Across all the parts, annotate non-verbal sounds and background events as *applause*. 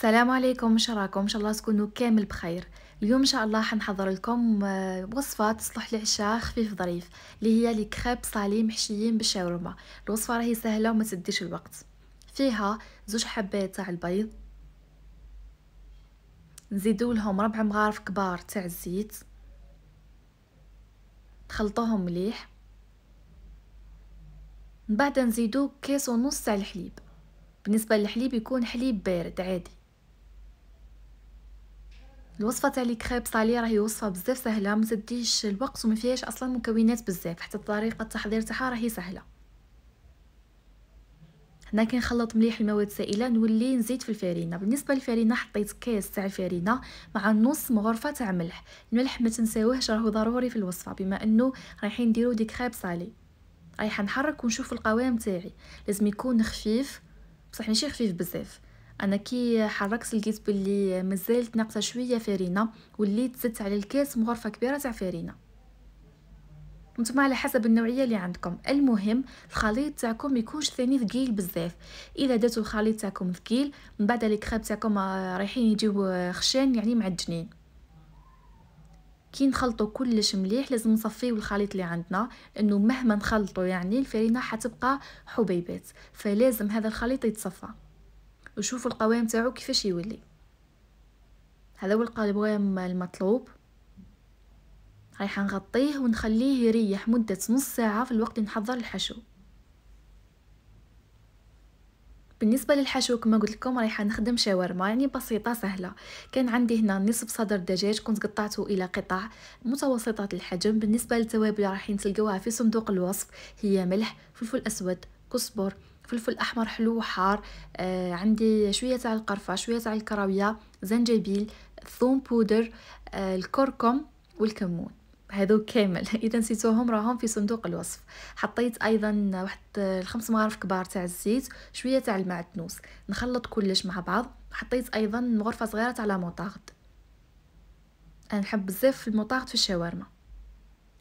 السلام عليكم واش راكم إن شاء الله تكونوا كامل بخير. اليوم إن شاء الله حنحضر لكم آه، وصفة تصلح للعشاء خفيف ظريف اللي هي لي كريب صالي محشيين بالشاورما. الوصفة راهي سهلة وما تديش الوقت. فيها زوج حبات تاع البيض. نزيدوا لهم ربع مغارف كبار تاع الزيت. تخلطوهم مليح. من بعد نزيدو كيس ونص تاع الحليب. بالنسبة للحليب يكون حليب بارد عادي. الوصفة تاع لي كريب صالي راهي وصفة بزاف سهلة ما تديش الوقت وما فيهاش أصلا مكونات بزاف حتى طريقة التحضير تاعها راهي سهلة. هنا كنخلط مليح المواد السائلة نولي نزيد في الفرينة. بالنسبة للفرينة حطيت كاس تاع الفرينة مع نص مغرفة تاع ملح. الملح ما تنساوهش راهو ضروري في الوصفة بما أنه رايحين نديرو دي كريب صالي. رايحة نحرك ونشوف القوام تاعي. لازم يكون خفيف بصح ماشي خفيف بزاف. أنا كي حركت لقيت بلي مازالت ناقصة شوية فرينه وليت زدت على الكاس مغرفة كبيرة تاع فرينه نتوما على حسب النوعية اللي عندكم. المهم الخليط تاعكم يكونش ثاني ثقيل بزاف. إذا درتو الخليط تاعكم ثقيل من بعد لي كريب تاعكم رايحين يجيو خشان يعني معجنين. كي نخلطو كلش مليح لازم نصفيو الخليط اللي عندنا لأنه مهما نخلطو يعني الفرينه حتبقى حبيبات. فلازم هذا الخليط يتصفى. وشوفوا القوام تاعو كيفاش يولي. هذا هو القوام المطلوب. رايحه نغطيه ونخليه يريح مدة نص ساعة في الوقت اللي نحضر الحشو. بالنسبة للحشو كما قلت لكم رايحه نخدم شاورما يعني بسيطة سهلة. كان عندي هنا نصف صدر دجاج كنت قطعته إلى قطع متوسطات الحجم. بالنسبة للتوابل رايحين تلقوها في صندوق الوصف. هي ملح فلفل أسود كزبر فلفل أحمر حلو وحار آه عندي شوية تاع القرفة شوية تاع الكراوية زنجبيل ثوم بودر آه الكركم والكمون. هذو كامل. *laughs* إذا نسيتوهم راهم في صندوق الوصف. حطيت أيضا واحد الخمس مغارف كبار تاع الزيت شوية تاع المعدنوس نخلط كلش مع بعض. حطيت أيضا غرفه صغيرة تاع موطارد أنا نحب بزاف الموطارد في الشاورما.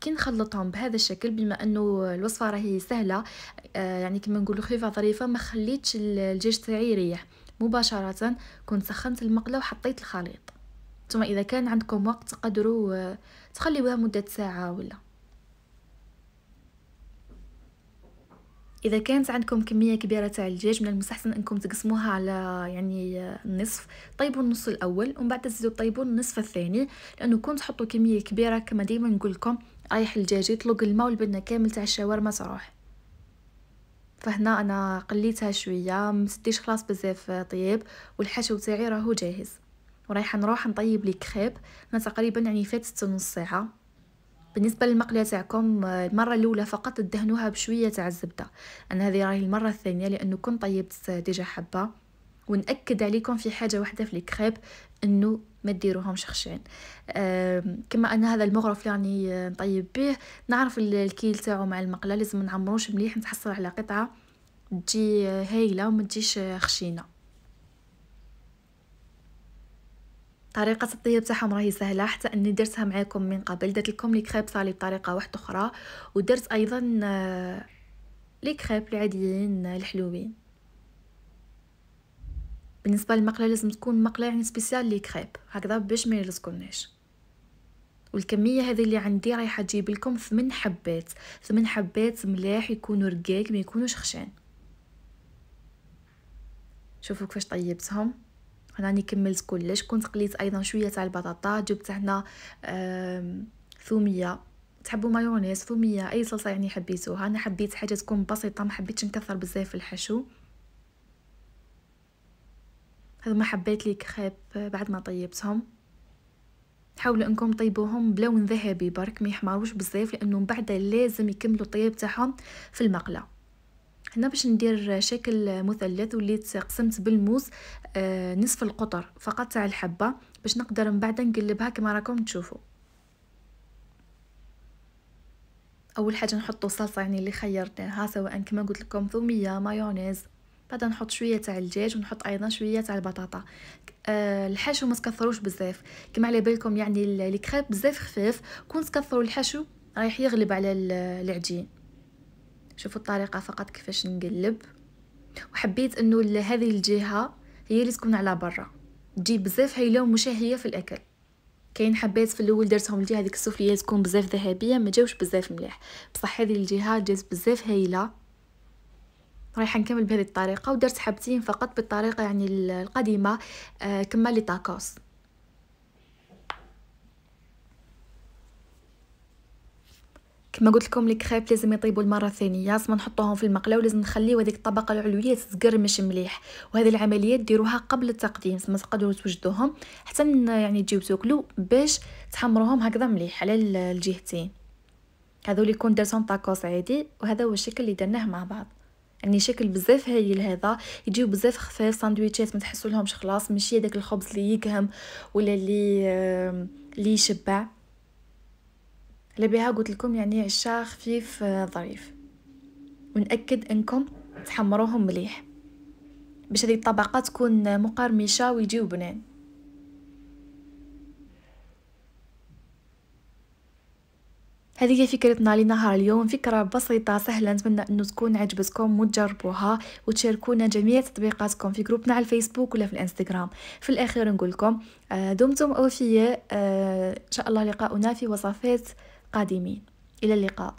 كي نخلطهم بهذا الشكل بما أنه الوصفة راهي سهلة آه يعني كما نقولوا خفيفه ظريفة ما خليتش الدجاج تاعي يريح. مباشرة كنت سخنت المقلة وحطيت الخليط. ثم إذا كان عندكم وقت تقدروا آه تخليوها مدة ساعة ولا. إذا كانت عندكم كمية كبيرة تاع الدجاج من المستحسن إنكم تقسموها على يعني النصف طيبوا النص الأول ومن بعد تزيدوا طيبوا النصف الثاني لأنه كنت تحطوا كمية كبيرة كما ديما نقول لكم رايح الدجاج يطلق الماء والبنه كامل تاع الشاورما تروح فهنا أنا قليتها شوية مسديش خلاص بزاف طيب والحشو تاعي راهو جاهز. ورايحة نروح نطيب لي كريب أنا تقريبا يعني فاتت نص ساعة. بالنسبة للمقله تاعكم المرة الأولى فقط تدهنوها بشوية تاع الزبدة. أنا هذه راهي المرة الثانية لأنه كنت طيبت ديجا حبة. ونأكد عليكم في حاجة واحدة في الكريب إنه ما ديروهمش خشان كما أن هذا المغرف يعني نطيب به. نعرف الكيل تاعو مع المقلة لازم نعمروش مليح نتحصل على قطعة تجي هايلة وما تجيش خشينة. طريقة الطيب تاعهم راهي سهلة حتى أني درتها معاكم من قبل. درت لكم les crêpes salées بطريقة واحدة أخرى ودرت أيضا آه، les crêpes العاديين الحلوين. بالنسبة للمقلة لازم تكون مقلة يعني spécial les crêpes هكذا باش ما يلصقوناش والكمية هذه اللي عندي رايحة تجيب لكم ثمن حبات ثمن حبات ملاح يكونوا رقاق ما يكونوش خشان. شوفوا كيفاش طيبتهم. هناني كملت كلش كنت قليت أيضا شوية تاع البطاطا جبت هنا ثومية. تحبوا مايونيز ثومية أي صلصة يعني حبيتوها. أنا حبيت حاجة تكون بسيطة ما حبيتش نكثر بزاف الحشو. هذا ما حبيت لي كريب بعد ما طيبتهم. حاولوا إنكم طيبوهم بلون ذهبي برك ما يحمروش بزاف لأنه من بعد لازم يكملوا الطيب تاعهم في المقلة. هنا باش ندير شكل مثلث وليت قسمت بالموس آه نصف القطر فقط تاع الحبة باش نقدر من بعد نقلبها كما راكم تشوفوا. أول حاجة نحطوا صلصة يعني اللي خيرتها سواء كما قلت لكم ثومية مايونيز. بعد نحط شوية تاع الدجاج ونحط أيضا شوية تاع البطاطا. أه الحشو ما تكثروش بزاف. كما على بالكم يعني الكريب بزاف خفيف. كون تكثروا الحشو رايح يغلب على العجين. شوفوا الطريقة فقط كيفاش نقلب. وحبيت إنه هذه الجهة هي اللي تكون على برا. تجي بزاف هايله ومشهية في الأكل. كاين حبات في الأول درتهم لدي هذيك السفلية تكون بزاف ذهبية ما جاوش بزاف مليح. بصح هذه الجهة جات بزاف هايلة. رايحه نكمل بهذه الطريقة ودرت حبتين فقط بالطريقة يعني القديمة آه كما لي تاكوس كما قلت لكم لي كريب لازم يطيبوا المرة الثانية ما نحطوهم في المقله ولازم نخليو هذيك الطبقة العلوية تقرمش مليح. وهذه العملية ديروها قبل التقديم ما تقدروا توجدوهم حتى يعني تجيو تاكلوا باش تحمروهم هكذا مليح على الجهتين. هذو اللي كون درتهم طاكوس عادي وهذا هو الشكل اللي درناه مع بعض. يعني شكل بزاف هايل هذا. يجيو بزاف خفاف ساندويتشات ما تحسوا لهمش خلاص ماشي داك الخبز اللي يكهم ولا اللي اللي يشبع. على بها قلت لكم يعني عشاء خفيف آه، ظريف. ونأكد إنكم تحمروهم مليح. باش هذه الطبقة تكون مقرمشة ويجيو بنان. هذه هي فكرتنا لنهار اليوم. فكرة بسيطة سهلة نتمنى أنه تكون عجبتكم وتجربوها وتشاركونا جميع تطبيقاتكم في جروبنا على الفيسبوك ولا في الإنستغرام. في الأخير نقول لكم آه، دمتم أوفياء آه، إن شاء الله لقاؤنا في وصفات قادمين. إلى اللقاء.